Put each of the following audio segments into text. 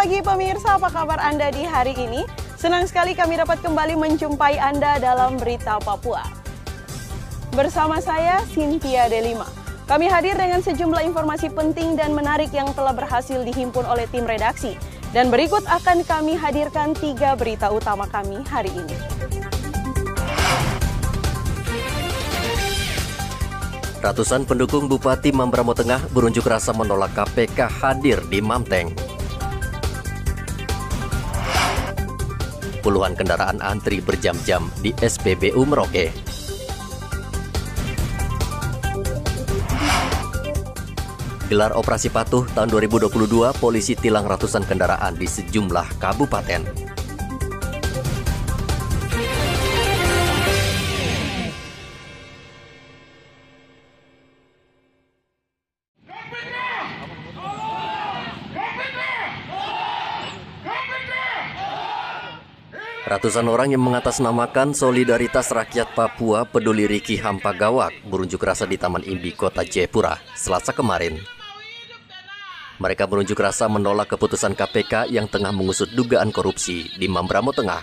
pagi pemirsa, apa kabar Anda di hari ini? Senang sekali kami dapat kembali menjumpai Anda dalam Berita Papua. Bersama saya, Cynthia Delima. Kami hadir dengan sejumlah informasi penting dan menarik yang telah berhasil dihimpun oleh tim redaksi. Dan berikut akan kami hadirkan tiga berita utama kami hari ini. Ratusan pendukung Bupati Mambramo Tengah berunjuk rasa menolak KPK hadir di Mamteng. Puluhan kendaraan antri berjam-jam di SPBU Merauke. Gelar operasi patuh tahun 2022, polisi tilang ratusan kendaraan di sejumlah kabupaten. Ratusan orang yang mengatasnamakan solidaritas rakyat Papua peduli Riki Hampagawak berunjuk rasa di Taman Imbi, Kota Jayapura, Selasa kemarin. Mereka berunjuk rasa menolak keputusan KPK yang tengah mengusut dugaan korupsi di Mambramo Tengah.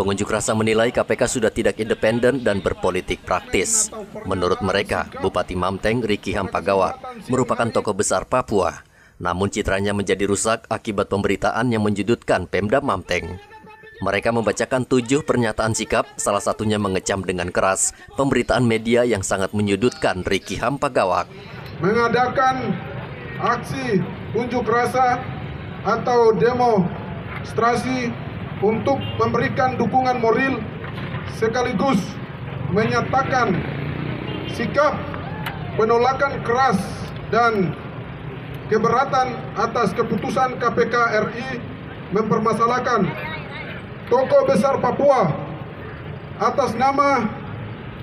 Pengunjuk rasa menilai KPK sudah tidak independen dan berpolitik praktis. Menurut mereka, Bupati Mamteng Riki Hampagawak merupakan tokoh besar Papua. Namun citranya menjadi rusak akibat pemberitaan yang menjudutkan Pemda Mamteng. Mereka membacakan tujuh pernyataan sikap, salah satunya mengecam dengan keras pemberitaan media yang sangat menyudutkan Riki Hampagawak. Mengadakan aksi unjuk rasa atau demonstrasi untuk memberikan dukungan moral sekaligus menyatakan sikap penolakan keras dan keberatan atas keputusan KPK RI mempermasalahkan tokoh besar Papua atas nama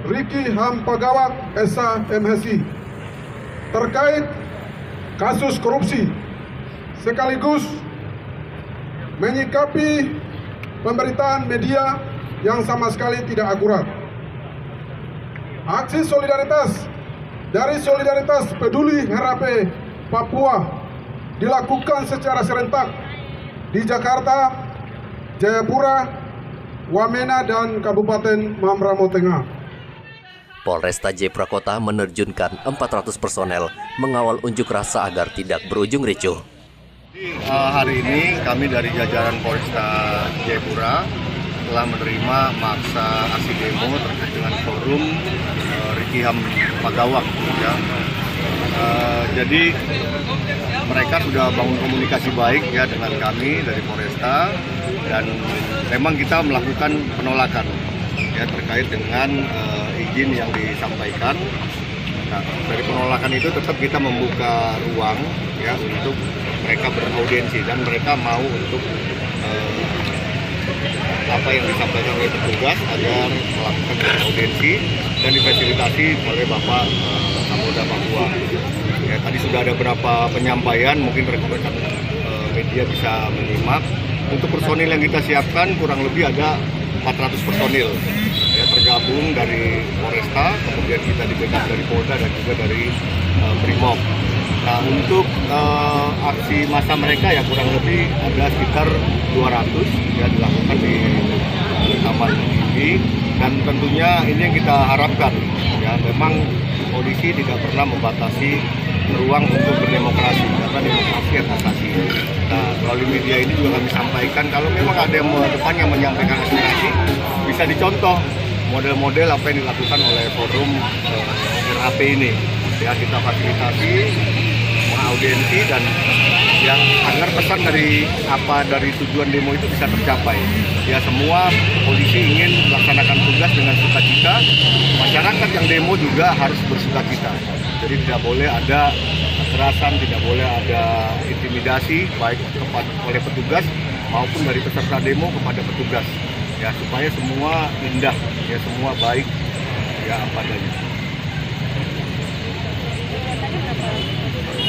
Riki Hampagawak Esa MHC terkait kasus korupsi sekaligus menyikapi pemberitaan media yang sama sekali tidak akurat. Aksi solidaritas dari solidaritas peduli harape Papua dilakukan secara serentak di Jakarta, Jayapura, Wamena, dan Kabupaten Mambramo Tengah. Polresta Jayapura Kota menerjunkan 400 personel mengawal unjuk rasa agar tidak berujung ricuh. Uh, hari ini kami dari jajaran Polresta Jayapura telah menerima maksa aksi demo terkait dengan forum uh, Riki Ham Pagawak. Ya. Uh, jadi mereka sudah bangun komunikasi baik ya dengan kami dari Polresta dan memang kita melakukan penolakan ya terkait dengan uh, izin yang disampaikan. Nah, dari penolakan itu tetap kita membuka ruang ya untuk mereka beraudiensi dan mereka mau untuk uh, apa yang disampaikan oleh petugas agar melakukan audiensi dan difasilitasi oleh Bapak uh, Kapolda Papua. Ya, tadi sudah ada beberapa penyampaian, mungkin rekan-rekan uh, media bisa menyimak untuk personil yang kita siapkan kurang lebih ada 400 personil ya, tergabung dari Polresta, kemudian kita di backup dari Polda dan juga dari uh. Nah untuk uh, aksi masa mereka ya kurang lebih ada sekitar 200 ya dilakukan di, taman ini dan tentunya ini yang kita harapkan ya memang polisi tidak pernah membatasi ruang untuk berdemokrasi karena demokrasi yang asasi. Melalui media ini juga kami sampaikan kalau memang ada yang depan yang menyampaikan aspirasi bisa dicontoh model-model apa yang dilakukan oleh forum uh, RAP ini. Ya kita fasilitasi mengaudiensi dan ya agar pesan dari apa dari tujuan demo itu bisa tercapai. Ya semua polisi ingin melaksanakan tugas dengan sukacita. Masyarakat yang demo juga harus bersukacita jadi tidak boleh ada kekerasan tidak boleh ada intimidasi baik kepada oleh petugas maupun dari peserta demo kepada petugas. Ya supaya semua indah ya semua baik ya apa adanya.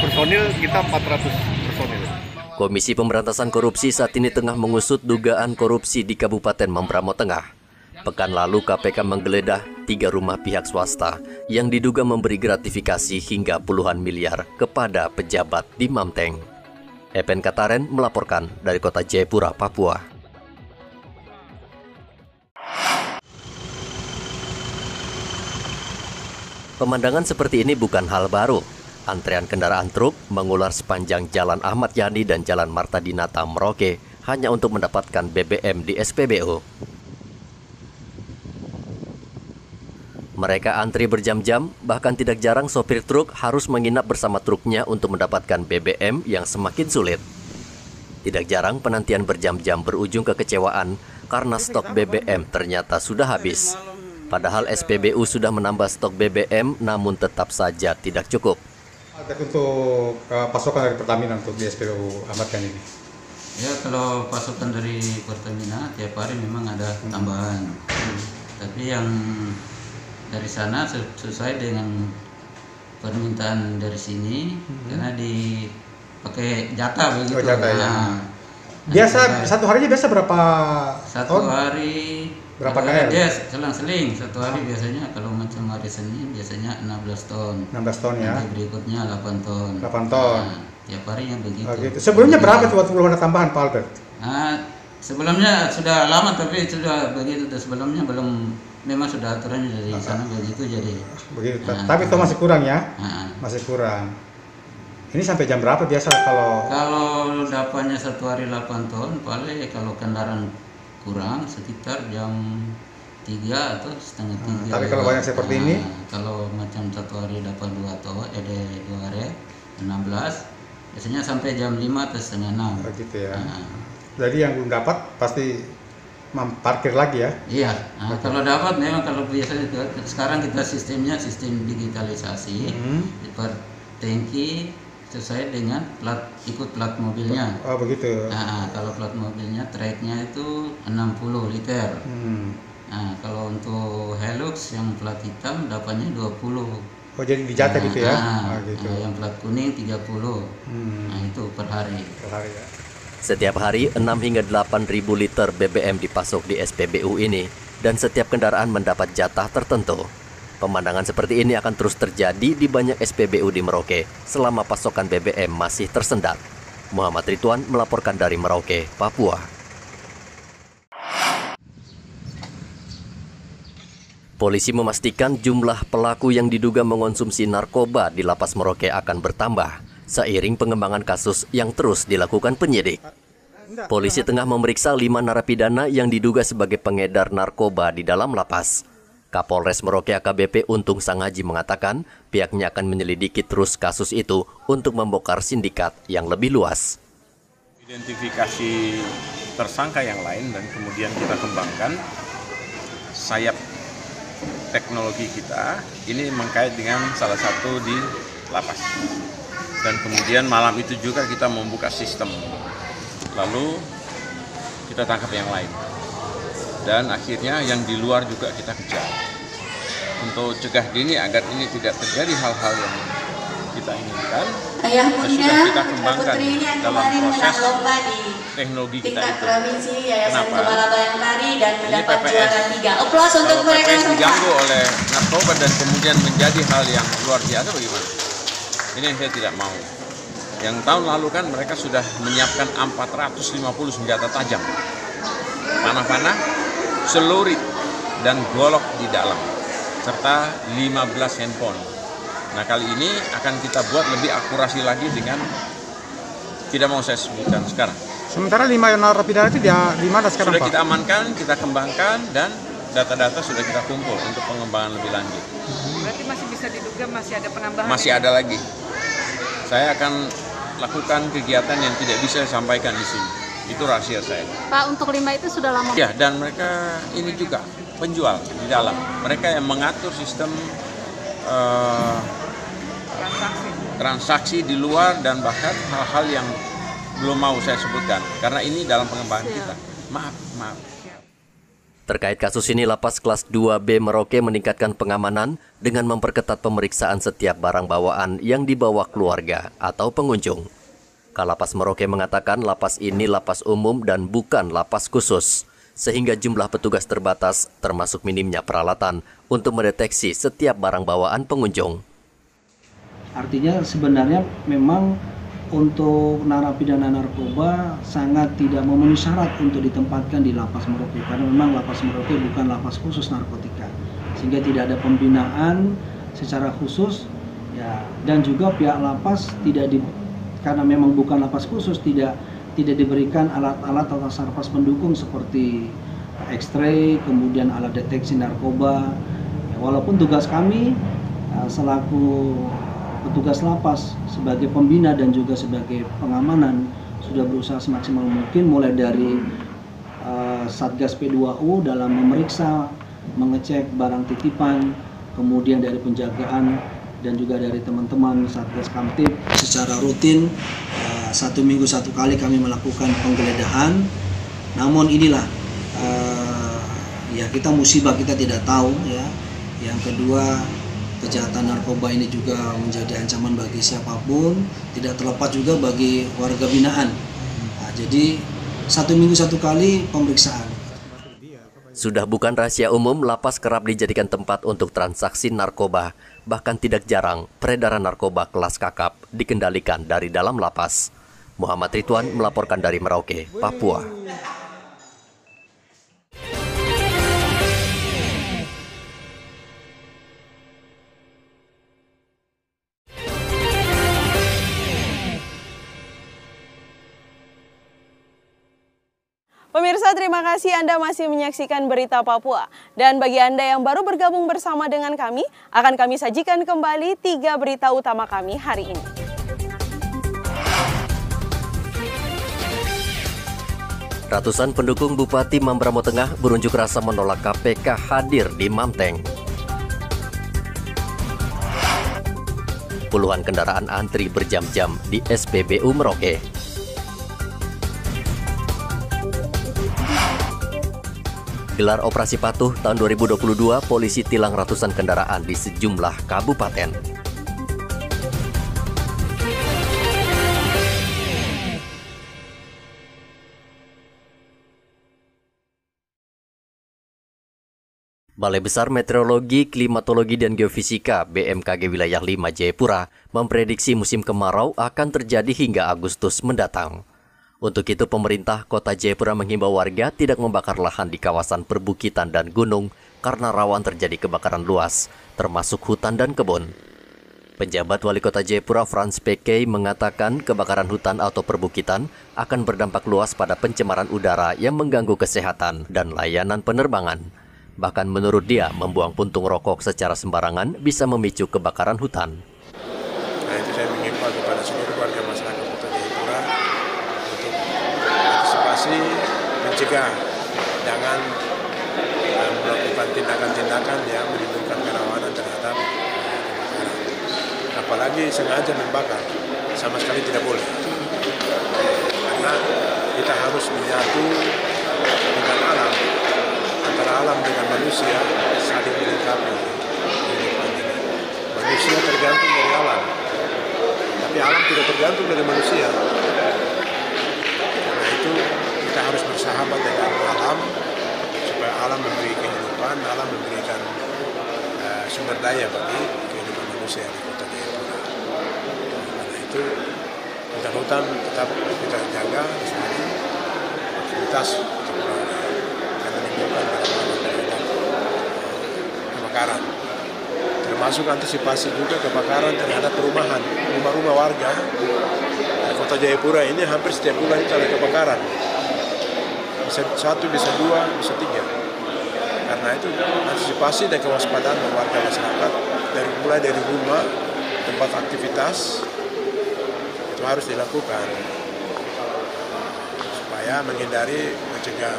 Personil kita 400 personil. Komisi Pemberantasan Korupsi saat ini tengah mengusut dugaan korupsi di Kabupaten Mambramo Tengah. Pekan lalu KPK menggeledah tiga rumah pihak swasta yang diduga memberi gratifikasi hingga puluhan miliar kepada pejabat di Mamteng. Epen Kataren melaporkan dari kota Jayapura, Papua. Pemandangan seperti ini bukan hal baru. Antrean kendaraan truk mengular sepanjang Jalan Ahmad Yani dan Jalan Marta Dinata Merauke hanya untuk mendapatkan BBM di SPBU. Mereka antri berjam-jam, bahkan tidak jarang sopir truk harus menginap bersama truknya untuk mendapatkan BBM yang semakin sulit. Tidak jarang penantian berjam-jam berujung kekecewaan karena stok BBM ternyata sudah habis. Padahal SPBU sudah menambah stok BBM namun tetap saja tidak cukup. Untuk uh, pasokan dari Pertamina untuk di SPBU Ahmad Yani ini. Ya kalau pasokan dari Pertamina tiap hari memang ada tambahan. Hmm. Tapi yang dari sana sesuai dengan permintaan dari sini hmm. karena dipakai jatah begitu. Oh, jatah, ya. Nah, biasa satu harinya biasa berapa? Satu ton? hari berapa KL? Dia selang-seling satu hari biasanya kalau macam hari Senin biasanya 16 ton. 16 ton ya. Nanti berikutnya 8 ton. 8 ton. Nah, tiap harinya begitu. Oh, gitu. Sebelumnya berapa tuh waktu belum ada tambahan Pak Albert? Nah, sebelumnya sudah lama tapi sudah begitu sebelumnya belum memang sudah aturannya dari uh, sana begitu jadi. Begitu. Nah, tapi itu masih kurang ya? Uh, masih kurang. Ini sampai jam berapa biasa kalau? Kalau dapatnya satu hari 8 ton, paling kalau kendaraan kurang sekitar jam tiga atau setengah tiga. Hmm, tapi kalau banyak seperti nah, ini? Kalau macam satu hari dapat dua atau ada dua hari enam belas, biasanya sampai jam lima atau setengah enam. Oh, gitu ya. Nah. Jadi yang belum dapat pasti parkir lagi ya? Iya. Nah, kalau dapat memang kalau biasanya sekarang kita sistemnya sistem digitalisasi hmm. per tangki sesuai dengan plat ikut plat mobilnya. Oh begitu. Nah, kalau plat mobilnya tracknya itu 60 liter. Hmm. Nah, kalau untuk Hilux yang plat hitam dapatnya 20. Oh jadi dijata nah, gitu ya? Nah, oh, gitu. Nah, yang plat kuning 30. Hmm. Nah itu per hari. Per hari ya. Setiap hari 6 hingga 8 ribu liter BBM dipasok di SPBU ini dan setiap kendaraan mendapat jatah tertentu. Pemandangan seperti ini akan terus terjadi di banyak SPBU di Merauke selama pasokan BBM masih tersendat. Muhammad Ridwan melaporkan dari Merauke, Papua. Polisi memastikan jumlah pelaku yang diduga mengonsumsi narkoba di lapas Merauke akan bertambah seiring pengembangan kasus yang terus dilakukan penyidik. Polisi tengah memeriksa lima narapidana yang diduga sebagai pengedar narkoba di dalam lapas. Kapolres Merauke AKBP Untung Sangaji mengatakan pihaknya akan menyelidiki terus kasus itu untuk membongkar sindikat yang lebih luas. Identifikasi tersangka yang lain dan kemudian kita kembangkan sayap teknologi kita ini mengkait dengan salah satu di lapas. Dan kemudian malam itu juga kita membuka sistem. Lalu kita tangkap yang lain dan akhirnya yang di luar juga kita kejar untuk cegah dini agar ini tidak terjadi hal-hal yang kita inginkan Ayah bunda, sudah kita kembangkan dalam proses teknologi kita itu. provinsi Yayasan Kenapa? Bayangkari dan mendapat juara tiga. Oplos untuk Kalau mereka PPS diganggu oleh narkoba dan kemudian menjadi hal yang luar biasa bagaimana? Ini yang saya tidak mau. Yang tahun lalu kan mereka sudah menyiapkan 450 senjata tajam. Panah-panah celurit dan golok di dalam serta 15 handphone. Nah kali ini akan kita buat lebih akurasi lagi dengan tidak mau saya sebutkan sekarang. Sementara lima narapidana itu dia di mana sekarang Sudah Pak? kita amankan, kita kembangkan dan data-data sudah kita kumpul untuk pengembangan lebih lanjut. Berarti masih bisa diduga masih ada penambahan? Masih ada lagi. Saya akan lakukan kegiatan yang tidak bisa saya sampaikan di sini. Itu rahasia saya. Pak, untuk lima itu sudah lama? Ya, dan mereka ini juga penjual di dalam. Mereka yang mengatur sistem uh, transaksi. transaksi di luar dan bahkan hal-hal yang belum mau saya sebutkan. Karena ini dalam pengembangan kita. Maaf, maaf. Terkait kasus ini, Lapas kelas 2B Merauke meningkatkan pengamanan dengan memperketat pemeriksaan setiap barang bawaan yang dibawa keluarga atau pengunjung. Kalapas Merauke mengatakan lapas ini lapas umum dan bukan lapas khusus, sehingga jumlah petugas terbatas termasuk minimnya peralatan untuk mendeteksi setiap barang bawaan pengunjung. Artinya sebenarnya memang untuk narapidana narkoba sangat tidak memenuhi syarat untuk ditempatkan di lapas Merauke karena memang lapas Merauke bukan lapas khusus narkotika sehingga tidak ada pembinaan secara khusus ya. Dan juga pihak lapas tidak di karena memang bukan lapas khusus tidak tidak diberikan alat-alat atau sarpas pendukung seperti X-ray kemudian alat deteksi narkoba. Ya, walaupun tugas kami uh, selaku petugas lapas sebagai pembina dan juga sebagai pengamanan sudah berusaha semaksimal mungkin mulai dari uh, Satgas P2U dalam memeriksa, mengecek barang titipan, kemudian dari penjagaan dan juga dari teman-teman Satgas Kamtip secara rutin uh, satu minggu satu kali kami melakukan penggeledahan. Namun inilah uh, ya kita musibah kita tidak tahu ya. Yang kedua kejahatan narkoba ini juga menjadi ancaman bagi siapa pun, tidak terlepas juga bagi warga binaan. Nah, jadi satu minggu satu kali pemeriksaan. Sudah bukan rahasia umum, lapas kerap dijadikan tempat untuk transaksi narkoba. Bahkan tidak jarang, peredaran narkoba kelas kakap dikendalikan dari dalam lapas. Muhammad Ridwan melaporkan dari Merauke, Papua. Pemirsa, terima kasih Anda masih menyaksikan Berita Papua. Dan bagi Anda yang baru bergabung bersama dengan kami, akan kami sajikan kembali tiga berita utama kami hari ini. Ratusan pendukung Bupati Mambramo Tengah berunjuk rasa menolak KPK hadir di Mamteng. Puluhan kendaraan antri berjam-jam di SPBU Merauke. Gelar operasi patuh tahun 2022, polisi tilang ratusan kendaraan di sejumlah kabupaten. Balai Besar Meteorologi, Klimatologi, dan Geofisika BMKG Wilayah 5 Jayapura memprediksi musim kemarau akan terjadi hingga Agustus mendatang. Untuk itu pemerintah kota Jayapura menghimbau warga tidak membakar lahan di kawasan perbukitan dan gunung karena rawan terjadi kebakaran luas, termasuk hutan dan kebun. Penjabat Wali Kota Jayapura Franz PK mengatakan kebakaran hutan atau perbukitan akan berdampak luas pada pencemaran udara yang mengganggu kesehatan dan layanan penerbangan. Bahkan menurut dia, membuang puntung rokok secara sembarangan bisa memicu kebakaran hutan. Nah itu saya mengimbau kepada seluruh warga masyarakat Kota Jayapura antisipasi mencegah jangan uh, melakukan tindakan-tindakan yang menimbulkan kerawanan terhadap kebakaran. Apalagi sengaja membakar sama sekali tidak boleh. Karena kita harus menyatu dengan alam antara alam dengan manusia saling melengkapi. Manusia tergantung dari alam, tapi alam tidak tergantung dari manusia. Karena itu kita harus bersahabat dengan alam supaya alam memberi kehidupan, alam memberikan uh, sumber daya bagi kehidupan manusia di kota Jayapura. Karena itu hutan-hutan tetap kita jaga sini, aktivitas karena menimbulkan kebakaran. Termasuk antisipasi juga kebakaran terhadap perumahan rumah-rumah warga. Di kota Jayapura ini hampir setiap bulan itu ada kebakaran bisa satu bisa dua bisa tiga karena itu antisipasi dan kewaspadaan warga masyarakat dari mulai dari rumah tempat aktivitas itu harus dilakukan supaya menghindari mencegah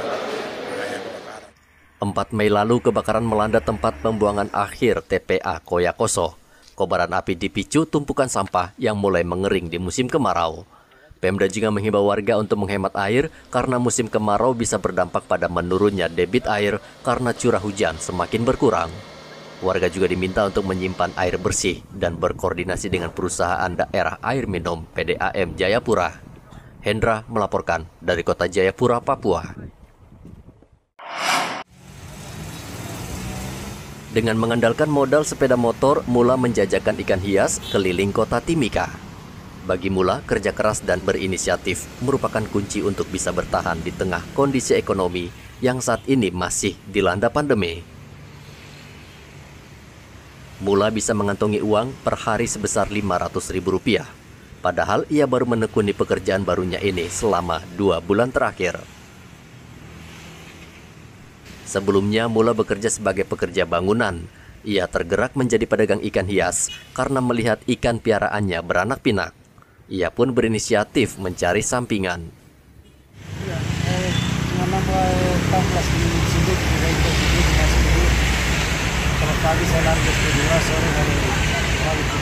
4 Mei lalu kebakaran melanda tempat pembuangan akhir TPA Koyakoso. Kobaran api dipicu tumpukan sampah yang mulai mengering di musim kemarau. Pemda juga menghimbau warga untuk menghemat air karena musim kemarau bisa berdampak pada menurunnya debit air karena curah hujan semakin berkurang. Warga juga diminta untuk menyimpan air bersih dan berkoordinasi dengan perusahaan daerah air minum PDAM Jayapura. Hendra melaporkan dari kota Jayapura, Papua. Dengan mengandalkan modal sepeda motor, Mula menjajakan ikan hias keliling kota Timika. Bagi Mula, kerja keras dan berinisiatif merupakan kunci untuk bisa bertahan di tengah kondisi ekonomi yang saat ini masih dilanda pandemi. Mula bisa mengantongi uang per hari sebesar Rp500.000. Padahal ia baru menekuni pekerjaan barunya ini selama dua bulan terakhir. Sebelumnya Mula bekerja sebagai pekerja bangunan. Ia tergerak menjadi pedagang ikan hias karena melihat ikan piaraannya beranak pinak. Ia pun berinisiatif mencari sampingan. Ya, eh, menambah tambah sedikit juga itu dengan sedikit. Kalau pagi saya lari ke dua sore dari pagi ke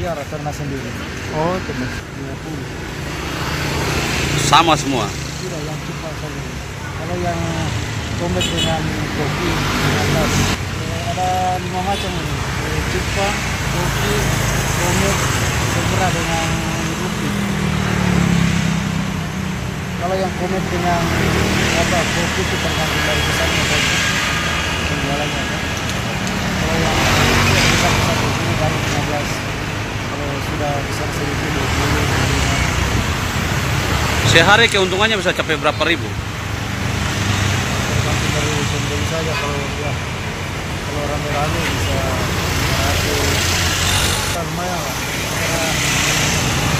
Iya, ternak sendiri. Oh, ternak. 20. Sama semua? Tidak, yang cepat saja. Kalau yang komet dengan kopi di atas, eh, ada lima macam ini. Eh, cipa, kopi, komet, segera dengan kopi. Kalau yang komet dengan apa kopi itu tergantung dari besarnya saja penjualannya. Ya. Kalau yang besar-besar begini baru 15 kalau sudah besar sedikit 20 Sehari keuntungannya bisa capai berapa ribu? Tergantung dari pembeli saja kalau ya kalau rame-rame bisa satu kita lumayan lah. Karena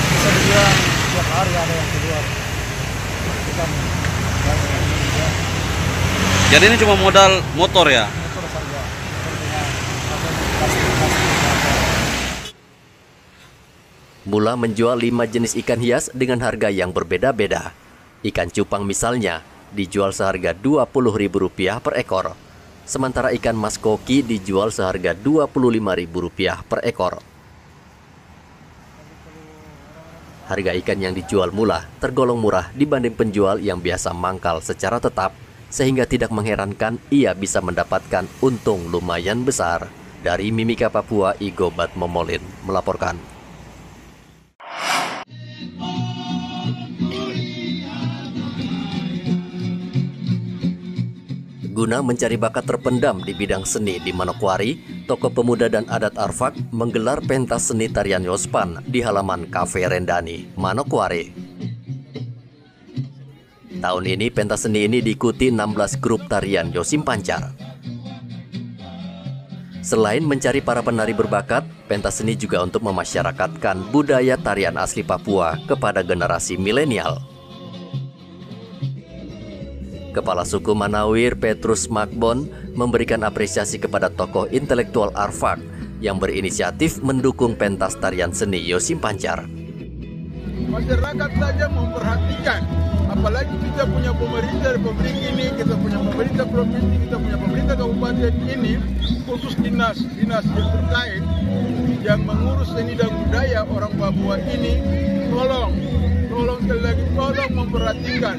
bisa dibilang tiap hari ada yang keluar. Kita banyak ya. Jadi ini cuma modal motor ya? Motor saja. Mula menjual lima jenis ikan hias dengan harga yang berbeda-beda. Ikan cupang misalnya dijual seharga Rp20.000 per ekor, sementara ikan mas koki dijual seharga Rp25.000 per ekor. Harga ikan yang dijual Mula tergolong murah dibanding penjual yang biasa mangkal secara tetap, sehingga tidak mengherankan ia bisa mendapatkan untung lumayan besar. Dari Mimika Papua, Igobat Momolin melaporkan. Guna mencari bakat terpendam di bidang seni di Manokwari, Toko Pemuda dan Adat Arfak menggelar pentas seni tarian Yospan di halaman Cafe Rendani, Manokwari. Tahun ini pentas seni ini diikuti 16 grup tarian Yosim Pancar. Selain mencari para penari berbakat, pentas seni juga untuk memasyarakatkan budaya tarian asli Papua kepada generasi milenial. Kepala suku Manawir Petrus Makbon memberikan apresiasi kepada tokoh intelektual Arfak yang berinisiatif mendukung pentas tarian seni Yosim Pancar. Masyarakat saja memperhatikan, apalagi kita punya pemerintah republik ini, kita punya pemerintah provinsi, kita punya pemerintah kabupaten ini, khusus dinas dinas yang terkait yang mengurus seni dan budaya orang Papua ini, tolong tolong sekali lagi tolong memperhatikan.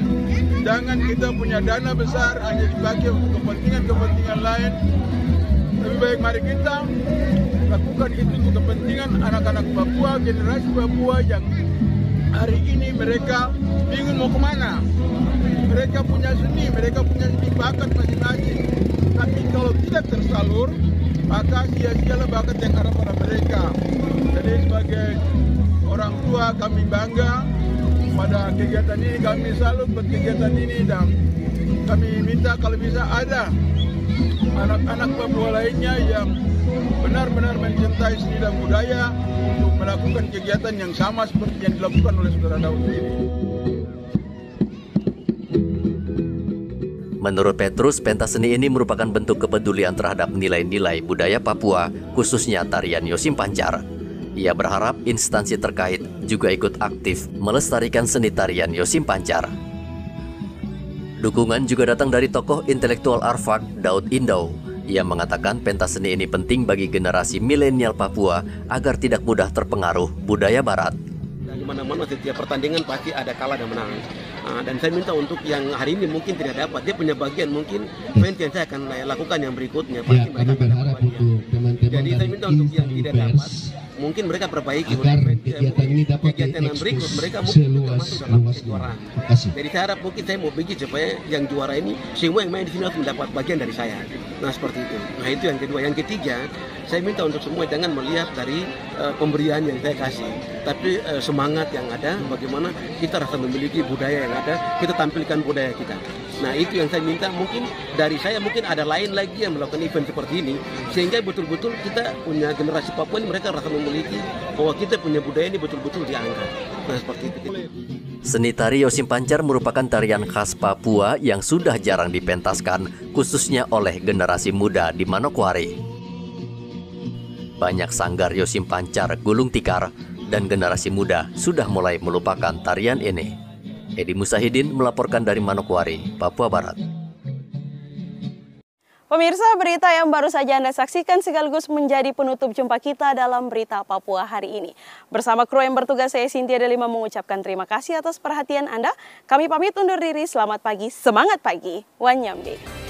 Jangan kita punya dana besar hanya dipakai untuk kepentingan-kepentingan lain. Lebih baik mari kita lakukan itu untuk kepentingan anak-anak Papua generasi Papua yang hari ini mereka bingung mau ke mana. Mereka punya seni mereka punya seni bakat masing-masing. Tapi kalau tidak tersalur maka sia-sialah bakat yang ada pada mereka. Jadi sebagai orang tua kami bangga pada kegiatan ini kami salut buat kegiatan ini dan kami minta kalau bisa ada anak-anak Papua lainnya yang benar-benar mencintai seni dan budaya untuk melakukan kegiatan yang sama seperti yang dilakukan oleh saudara Daud ini. Menurut Petrus, pentas seni ini merupakan bentuk kepedulian terhadap nilai-nilai budaya Papua, khususnya tarian Yosim Pancar. Ia berharap instansi terkait juga ikut aktif melestarikan seni tarian Yosim Pancar. Dukungan juga datang dari tokoh intelektual Arfak, Daud Indau. Ia mengatakan pentas seni ini penting bagi generasi milenial Papua agar tidak mudah terpengaruh budaya barat. di mana-mana setiap pertandingan pasti ada kalah dan menang. Uh, dan saya minta untuk yang hari ini mungkin tidak dapat, dia punya bagian mungkin yang saya akan lakukan yang berikutnya. Pasti ya, kami berharap untuk teman-teman Jadi saya minta untuk yang tidak dapat, mungkin mereka perbaiki agar kegiatan ini dapat kegiatan yang berikut mereka mungkin juga masuk dalam kejuaraan. Kasih. Jadi saya harap mungkin saya mau bikin supaya yang juara ini semua yang main di sini harus mendapat bagian dari saya. Nah seperti itu. Nah itu yang kedua. Yang ketiga, saya minta untuk semua jangan melihat dari eh, pemberian yang saya kasih, tapi eh, semangat yang ada. Bagaimana kita rasa memiliki budaya yang ada, kita tampilkan budaya kita. Nah itu yang saya minta. Mungkin dari saya mungkin ada lain lagi yang melakukan event seperti ini, sehingga betul-betul kita punya generasi Papua ini mereka rasa memiliki bahwa kita punya budaya ini betul-betul diangkat. Nah seperti itu. Seni tari Yosim Pancar merupakan tarian khas Papua yang sudah jarang dipentaskan, khususnya oleh generasi muda di Manokwari. Banyak sanggar Yosim Pancar, Gulung Tikar, dan generasi muda sudah mulai melupakan tarian ini. Edi Musahidin melaporkan dari Manokwari, Papua Barat. Pemirsa, berita yang baru saja Anda saksikan sekaligus menjadi penutup jumpa kita dalam Berita Papua hari ini. Bersama kru yang bertugas, saya Cynthia Delima mengucapkan terima kasih atas perhatian Anda. Kami pamit undur diri, selamat pagi, semangat pagi, Wanyambe.